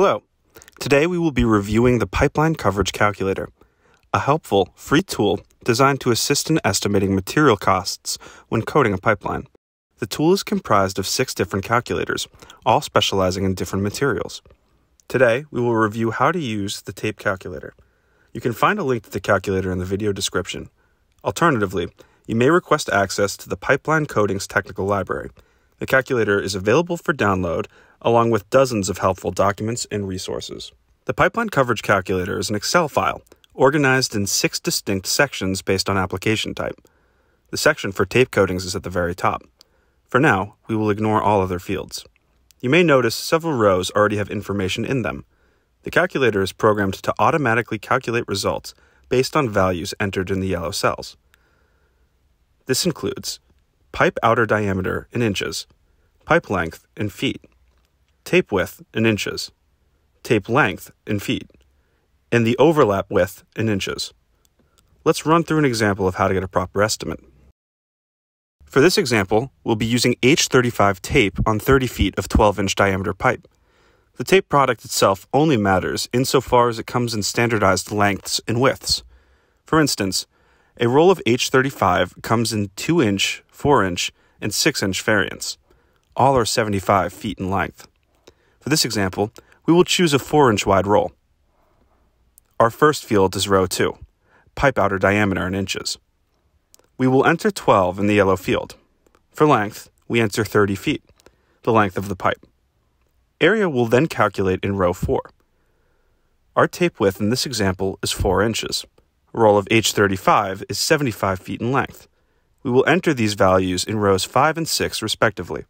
Hello. Today we will be reviewing the Pipeline Coverage Calculator, a helpful, free tool designed to assist in estimating material costs when coating a pipeline. The tool is comprised of six different calculators, all specializing in different materials. Today, we will review how to use the tape calculator. You can find a link to the calculator in the video description. Alternatively, you may request access to the Pipeline Coating's technical library. The calculator is available for download, along with dozens of helpful documents and resources. The Pipeline Coverage Calculator is an Excel file organized in six distinct sections based on application type. The section for tape coatings is at the very top. For now, we will ignore all other fields. You may notice several rows already have information in them. The calculator is programmed to automatically calculate results based on values entered in the yellow cells. This includes pipe outer diameter in inches, pipe length in feet, tape width in inches, tape length in feet, and the overlap width in inches. Let's run through an example of how to get a proper estimate. For this example, we'll be using H35 tape on 30 feet of 12 inch diameter pipe. The tape product itself only matters insofar as it comes in standardized lengths and widths. For instance, a roll of H35 comes in 2 inch, 4 inch, and 6 inch variants. All are 75 feet in length. For this example, we will choose a 4 inch wide roll. Our first field is row 2, pipe outer diameter in inches. We will enter 12 in the yellow field. For length, we enter 30 feet, the length of the pipe. Area will then calculate in row 4. Our tape width in this example is 4 inches. A roll of H35 is 75 feet in length. We will enter these values in rows 5 and 6 respectively.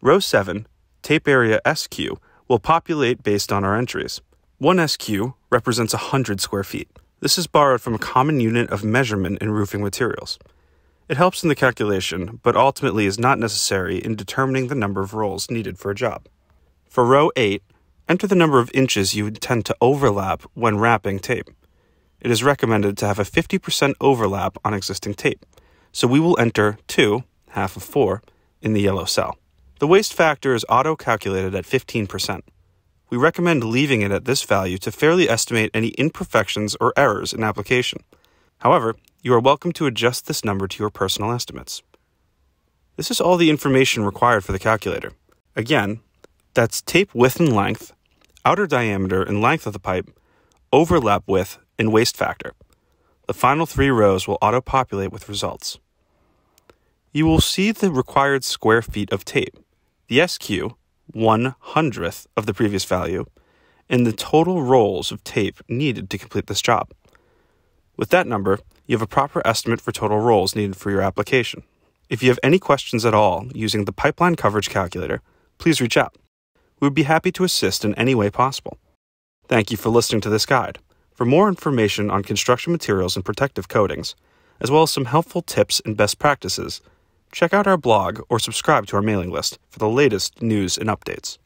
Row 7, tape area SQ, will populate based on our entries. 1 SQ represents 100 square feet. This is borrowed from a common unit of measurement in roofing materials. It helps in the calculation, but ultimately is not necessary in determining the number of rolls needed for a job. For row 8, enter the number of inches you intend to overlap when wrapping tape. It is recommended to have a 50% overlap on existing tape, so we will enter 2, half of 4, in the yellow cell. The waste factor is auto calculated at 15% we recommend leaving it at this value to fairly estimate any imperfections or errors in application. However, you are welcome to adjust this number to your personal estimates. This is all the information required for the calculator. Again, that's tape width and length, outer diameter and length of the pipe, overlap width, and waste factor. The final three rows will auto populate with results. You will see the required square feet of tape. The SQ, one hundredth of the previous value, and the total rolls of tape needed to complete this job. With that number, you have a proper estimate for total rolls needed for your application. If you have any questions at all using the pipeline coverage calculator, please reach out. We would be happy to assist in any way possible. Thank you for listening to this guide. For more information on construction materials and protective coatings, as well as some helpful tips and best practices, check out our blog or subscribe to our mailing list for the latest news and updates.